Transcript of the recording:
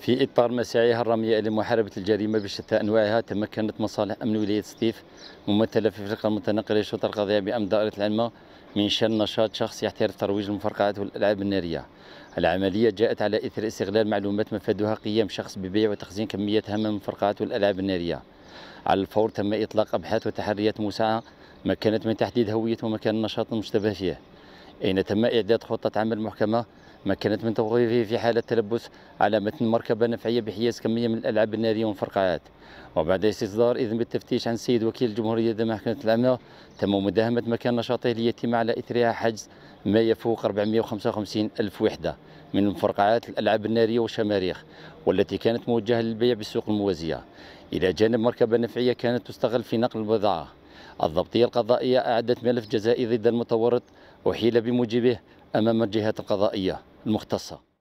في إطار مساعيها الرامية لمحاربة الجريمة بشتى أنواعها تمكنت مصالح أمن ولاية سطيف ممثلة في الفرقة المتنقلة للشرطة القضائية بأمن دائرة العلمة من شأن نشاط شخص يحترف ترويج المفرقعات والألعاب النارية. العملية جاءت على إثر استغلال معلومات مفادها قيام شخص ببيع وتخزين كميات هامة من المفرقعات والألعاب النارية. على الفور تم إطلاق أبحاث وتحريات موسعة مكنت من تحديد هوية ومكان النشاط المشتبه فيه. أين تم إعداد خطة عمل محكمة مكنت من توظيفه في حالة تلبس على متن مركبة نفعية بحياز كمية من الألعاب النارية والمفرقعات وبعد استصدار إذن بالتفتيش عن السيد وكيل الجمهورية لدى محكمة العامة تم مداهمة مكان نشاطه ليتم على إثرها حجز ما يفوق 455 ألف وحدة من مفرقعات الألعاب النارية والشماريخ والتي كانت موجهة للبيع بالسوق الموازية. إلى جانب مركبة نفعية كانت تستغل في نقل البضاعة. الضبطية القضائية أعدت ملف جزائي ضد المتورط وحيل بموجبه أمام الجهات القضائية المختصة.